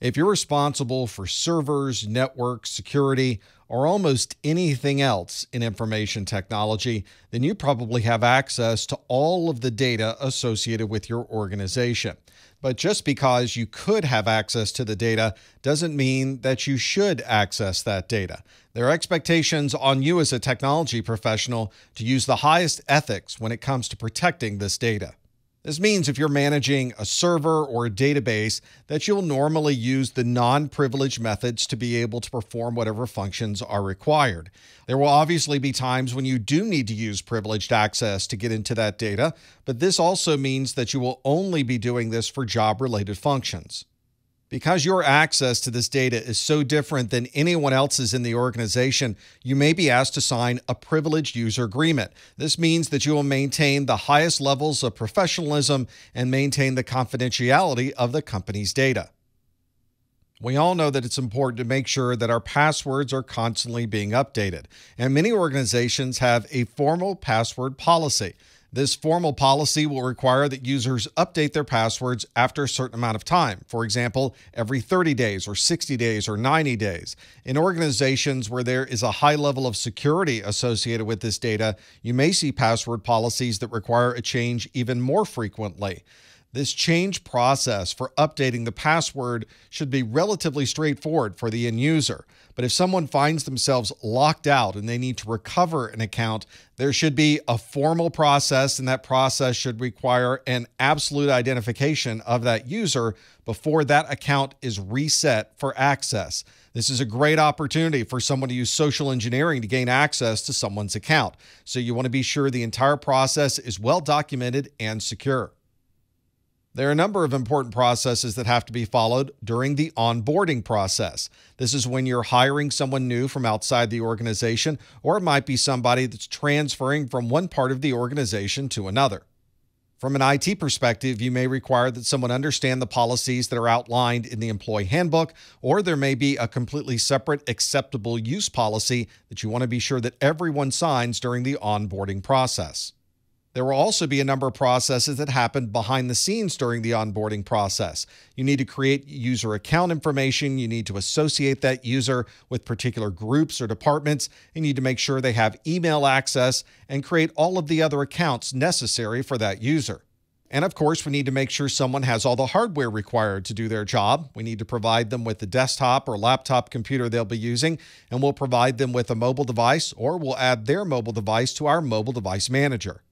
If you're responsible for servers, networks, security, or almost anything else in information technology, then you probably have access to all of the data associated with your organization. But just because you could have access to the data doesn't mean that you should access that data. There are expectations on you as a technology professional to use the highest ethics when it comes to protecting this data. This means if you're managing a server or a database that you'll normally use the non-privileged methods to be able to perform whatever functions are required. There will obviously be times when you do need to use privileged access to get into that data, but this also means that you will only be doing this for job-related functions. Because your access to this data is so different than anyone else's in the organization, you may be asked to sign a privileged user agreement. This means that you will maintain the highest levels of professionalism and maintain the confidentiality of the company's data. We all know that it's important to make sure that our passwords are constantly being updated, and many organizations have a formal password policy. This formal policy will require that users update their passwords after a certain amount of time, for example, every 30 days or 60 days or 90 days. In organizations where there is a high level of security associated with this data, you may see password policies that require a change even more frequently. This change process for updating the password should be relatively straightforward for the end user. But if someone finds themselves locked out and they need to recover an account, there should be a formal process, and that process should require an absolute identification of that user before that account is reset for access. This is a great opportunity for someone to use social engineering to gain access to someone's account. So you want to be sure the entire process is well documented and secure. There are a number of important processes that have to be followed during the onboarding process. This is when you're hiring someone new from outside the organization, or it might be somebody that's transferring from one part of the organization to another. From an IT perspective, you may require that someone understand the policies that are outlined in the employee handbook, or there may be a completely separate acceptable use policy that you want to be sure that everyone signs during the onboarding process. There will also be a number of processes that happen behind the scenes during the onboarding process. You need to create user account information. You need to associate that user with particular groups or departments. You need to make sure they have email access and create all of the other accounts necessary for that user. And of course, we need to make sure someone has all the hardware required to do their job. We need to provide them with the desktop or laptop computer they'll be using, and we'll provide them with a mobile device, or we'll add their mobile device to our mobile device manager.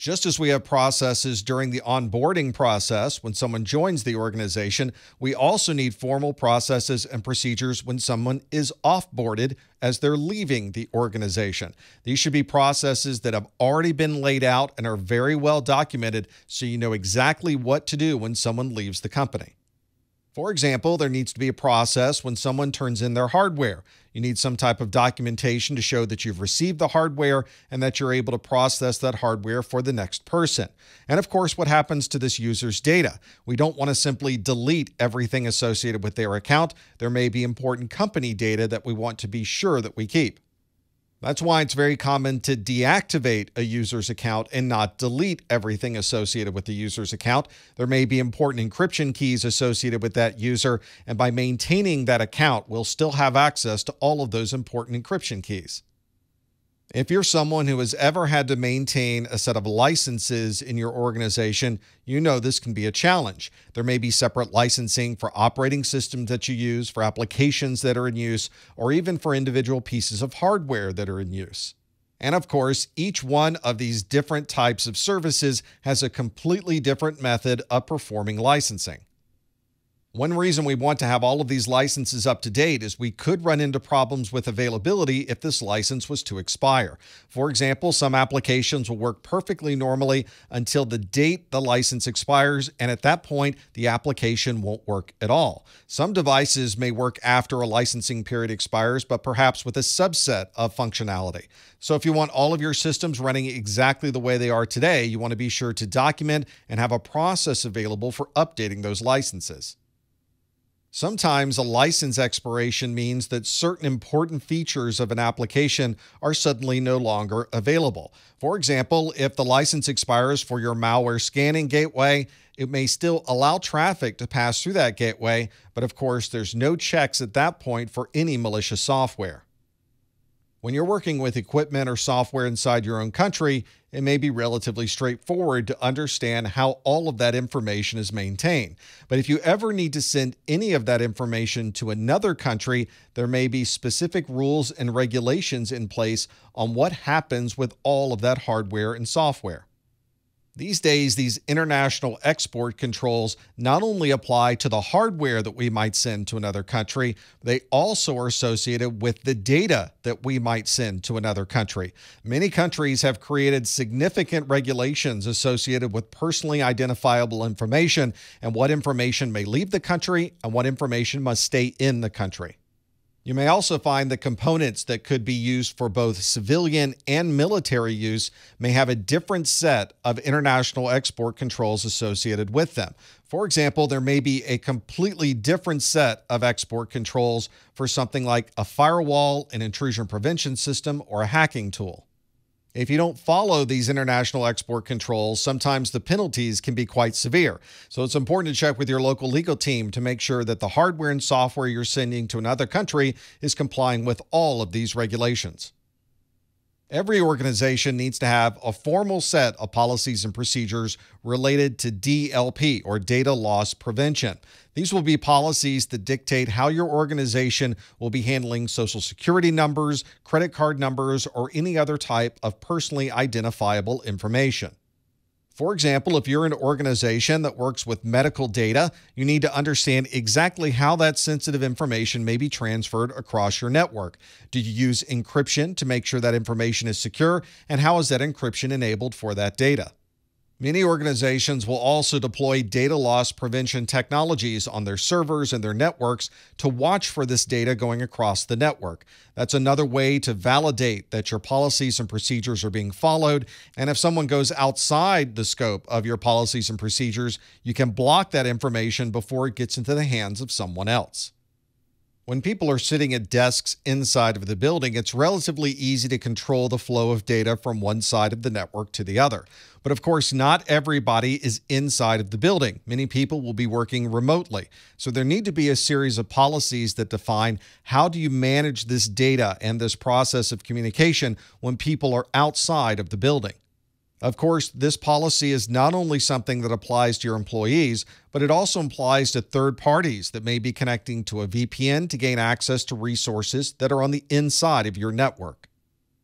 Just as we have processes during the onboarding process when someone joins the organization, we also need formal processes and procedures when someone is offboarded as they're leaving the organization. These should be processes that have already been laid out and are very well documented so you know exactly what to do when someone leaves the company. For example, there needs to be a process when someone turns in their hardware. You need some type of documentation to show that you've received the hardware and that you're able to process that hardware for the next person. And of course, what happens to this user's data? We don't want to simply delete everything associated with their account. There may be important company data that we want to be sure that we keep. That's why it's very common to deactivate a user's account and not delete everything associated with the user's account. There may be important encryption keys associated with that user, and by maintaining that account, we'll still have access to all of those important encryption keys. If you're someone who has ever had to maintain a set of licenses in your organization, you know this can be a challenge. There may be separate licensing for operating systems that you use, for applications that are in use, or even for individual pieces of hardware that are in use. And of course, each one of these different types of services has a completely different method of performing licensing. One reason we want to have all of these licenses up to date is we could run into problems with availability if this license was to expire. For example, some applications will work perfectly normally until the date the license expires, and at that point, the application won't work at all. Some devices may work after a licensing period expires, but perhaps with a subset of functionality. So if you want all of your systems running exactly the way they are today, you want to be sure to document and have a process available for updating those licenses. Sometimes a license expiration means that certain important features of an application are suddenly no longer available. For example, if the license expires for your malware scanning gateway, it may still allow traffic to pass through that gateway, but of course, there's no checks at that point for any malicious software. When you're working with equipment or software inside your own country, it may be relatively straightforward to understand how all of that information is maintained. But if you ever need to send any of that information to another country, there may be specific rules and regulations in place on what happens with all of that hardware and software. These days, these international export controls not only apply to the hardware that we might send to another country, they also are associated with the data that we might send to another country. Many countries have created significant regulations associated with personally identifiable information and what information may leave the country and what information must stay in the country. You may also find that components that could be used for both civilian and military use may have a different set of international export controls associated with them. For example, there may be a completely different set of export controls for something like a firewall, an intrusion prevention system, or a hacking tool. If you don't follow these international export controls, sometimes the penalties can be quite severe. So it's important to check with your local legal team to make sure that the hardware and software you're sending to another country is complying with all of these regulations. Every organization needs to have a formal set of policies and procedures related to DLP or data loss prevention. These will be policies that dictate how your organization will be handling social security numbers, credit card numbers, or any other type of personally identifiable information. For example, if you're an organization that works with medical data, you need to understand exactly how that sensitive information may be transferred across your network. Do you use encryption to make sure that information is secure? And how is that encryption enabled for that data? Many organizations will also deploy data loss prevention technologies on their servers and their networks to watch for this data going across the network. That's another way to validate that your policies and procedures are being followed. And if someone goes outside the scope of your policies and procedures, you can block that information before it gets into the hands of someone else. When people are sitting at desks inside of the building, it's relatively easy to control the flow of data from one side of the network to the other. But of course, not everybody is inside of the building. Many people will be working remotely. So there need to be a series of policies that define how do you manage this data and this process of communication when people are outside of the building. Of course, this policy is not only something that applies to your employees, but it also applies to third parties that may be connecting to a VPN to gain access to resources that are on the inside of your network.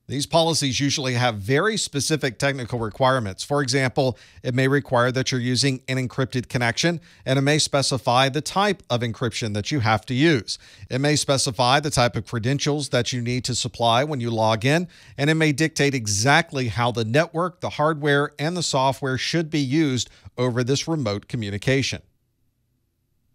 These policies usually have very specific technical requirements. For example, it may require that you're using an encrypted connection, and it may specify the type of encryption that you have to use. It may specify the type of credentials that you need to supply when you log in, and it may dictate exactly how the network, the hardware, and the software should be used over this remote communication.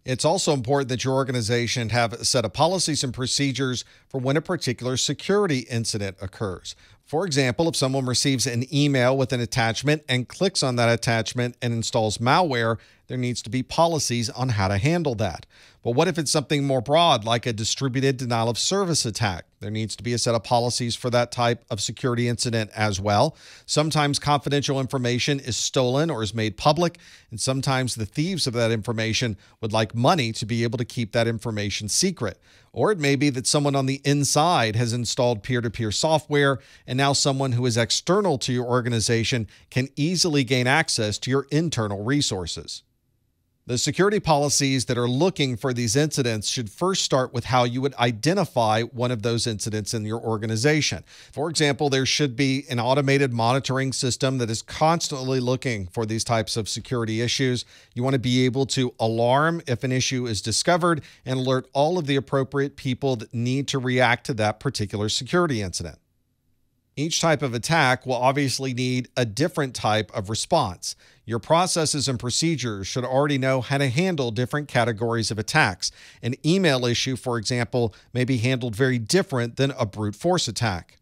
It's also important that your organization have a set of policies and procedures for when a particular security incident occurs. For example, if someone receives an email with an attachment and clicks on that attachment and installs malware, there needs to be policies on how to handle that. But what if it's something more broad, like a distributed denial of service attack? There needs to be a set of policies for that type of security incident as well. Sometimes confidential information is stolen or is made public, and sometimes the thieves of that information would like money to be able to keep that information secret. Or it may be that someone on the inside has installed peer to peer software, and now someone who is external to your organization can easily gain access to your internal resources. The security policies that are looking for these incidents should first start with how you would identify one of those incidents in your organization. For example, there should be an automated monitoring system that is constantly looking for these types of security issues. You want to be able to alarm if an issue is discovered and alert all of the appropriate people that need to react to that particular security incident. Each type of attack will obviously need a different type of response. Your processes and procedures should already know how to handle different categories of attacks. An email issue, for example, may be handled very different than a brute force attack.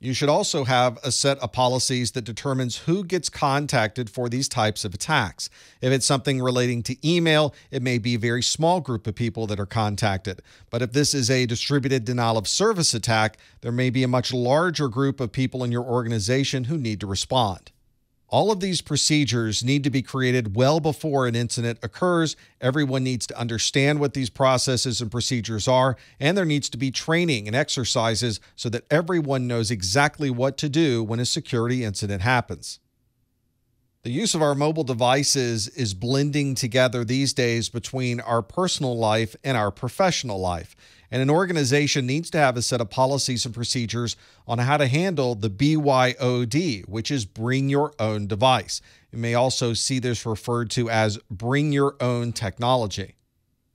You should also have a set of policies that determines who gets contacted for these types of attacks. If it's something relating to email, it may be a very small group of people that are contacted. But if this is a distributed denial of service attack, there may be a much larger group of people in your organization who need to respond. All of these procedures need to be created well before an incident occurs. Everyone needs to understand what these processes and procedures are, and there needs to be training and exercises so that everyone knows exactly what to do when a security incident happens. The use of our mobile devices is blending together these days between our personal life and our professional life. And an organization needs to have a set of policies and procedures on how to handle the BYOD, which is bring your own device. You may also see this referred to as bring your own technology.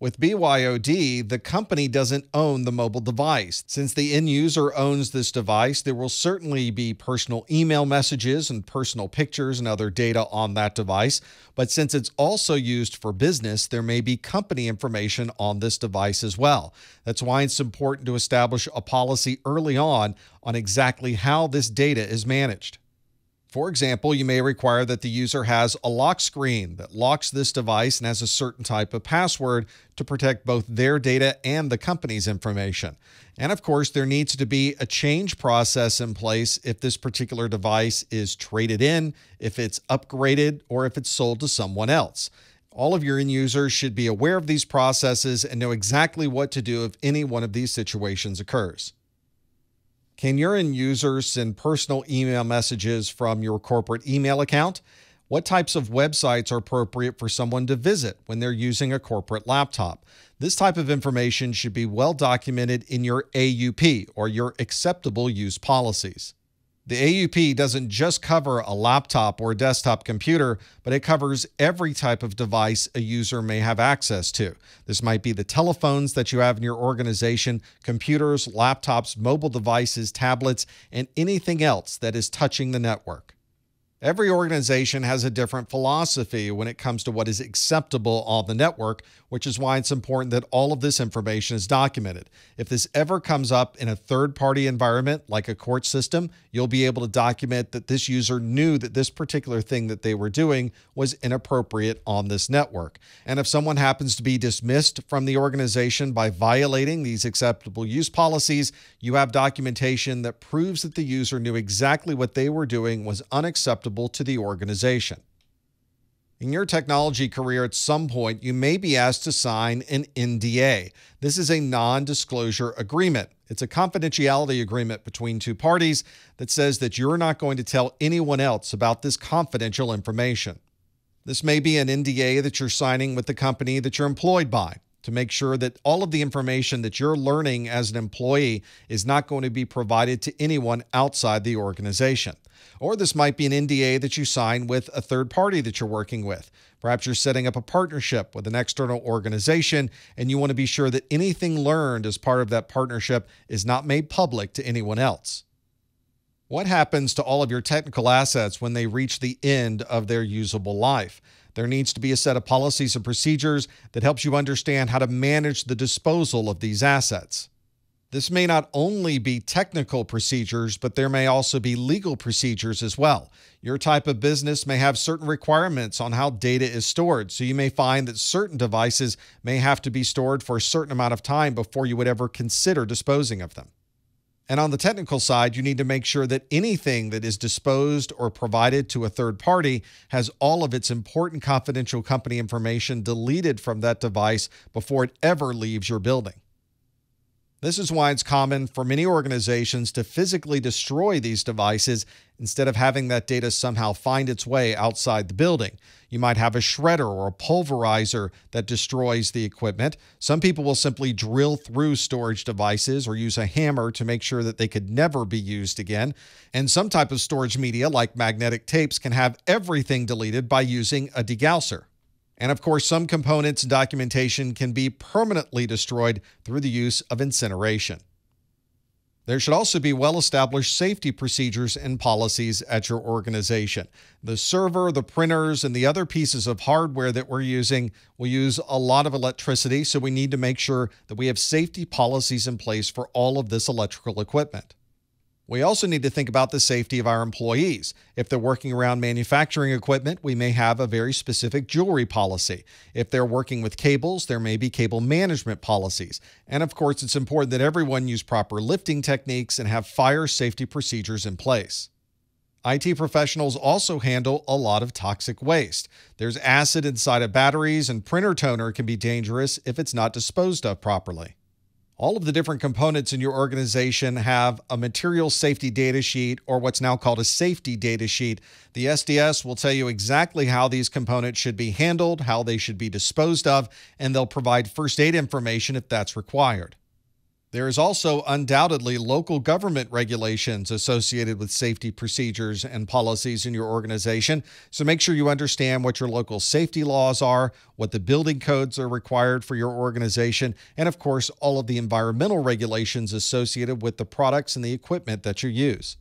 With BYOD, the company doesn't own the mobile device. Since the end user owns this device, there will certainly be personal email messages and personal pictures and other data on that device. But since it's also used for business, there may be company information on this device as well. That's why it's important to establish a policy early on on exactly how this data is managed. For example, you may require that the user has a lock screen that locks this device and has a certain type of password to protect both their data and the company's information. And of course, there needs to be a change process in place if this particular device is traded in, if it's upgraded, or if it's sold to someone else. All of your end users should be aware of these processes and know exactly what to do if any one of these situations occurs. Can your end users send personal email messages from your corporate email account? What types of websites are appropriate for someone to visit when they're using a corporate laptop? This type of information should be well documented in your AUP or your acceptable use policies. The AUP doesn't just cover a laptop or desktop computer, but it covers every type of device a user may have access to. This might be the telephones that you have in your organization, computers, laptops, mobile devices, tablets, and anything else that is touching the network. Every organization has a different philosophy when it comes to what is acceptable on the network, which is why it's important that all of this information is documented. If this ever comes up in a third party environment like a court system, you'll be able to document that this user knew that this particular thing that they were doing was inappropriate on this network. And if someone happens to be dismissed from the organization by violating these acceptable use policies, you have documentation that proves that the user knew exactly what they were doing was unacceptable to the organization. In your technology career, at some point, you may be asked to sign an NDA. This is a non disclosure agreement. It's a confidentiality agreement between two parties that says that you're not going to tell anyone else about this confidential information. This may be an NDA that you're signing with the company that you're employed by to make sure that all of the information that you're learning as an employee is not going to be provided to anyone outside the organization. Or this might be an NDA that you sign with a third party that you're working with. Perhaps you're setting up a partnership with an external organization and you want to be sure that anything learned as part of that partnership is not made public to anyone else. What happens to all of your technical assets when they reach the end of their usable life? There needs to be a set of policies and procedures that helps you understand how to manage the disposal of these assets. This may not only be technical procedures, but there may also be legal procedures as well. Your type of business may have certain requirements on how data is stored, so you may find that certain devices may have to be stored for a certain amount of time before you would ever consider disposing of them. And on the technical side, you need to make sure that anything that is disposed or provided to a third party has all of its important confidential company information deleted from that device before it ever leaves your building. This is why it's common for many organizations to physically destroy these devices instead of having that data somehow find its way outside the building. You might have a shredder or a pulverizer that destroys the equipment. Some people will simply drill through storage devices or use a hammer to make sure that they could never be used again. And some type of storage media, like magnetic tapes, can have everything deleted by using a degausser. And of course, some components and documentation can be permanently destroyed through the use of incineration. There should also be well established safety procedures and policies at your organization. The server, the printers, and the other pieces of hardware that we're using will use a lot of electricity, so we need to make sure that we have safety policies in place for all of this electrical equipment. We also need to think about the safety of our employees. If they're working around manufacturing equipment, we may have a very specific jewelry policy. If they're working with cables, there may be cable management policies. And of course, it's important that everyone use proper lifting techniques and have fire safety procedures in place. IT professionals also handle a lot of toxic waste. There's acid inside of batteries, and printer toner can be dangerous if it's not disposed of properly. All of the different components in your organization have a material safety data sheet or what's now called a safety data sheet. The SDS will tell you exactly how these components should be handled, how they should be disposed of, and they'll provide first aid information if that's required. There is also undoubtedly local government regulations associated with safety procedures and policies in your organization. So make sure you understand what your local safety laws are, what the building codes are required for your organization, and of course, all of the environmental regulations associated with the products and the equipment that you use.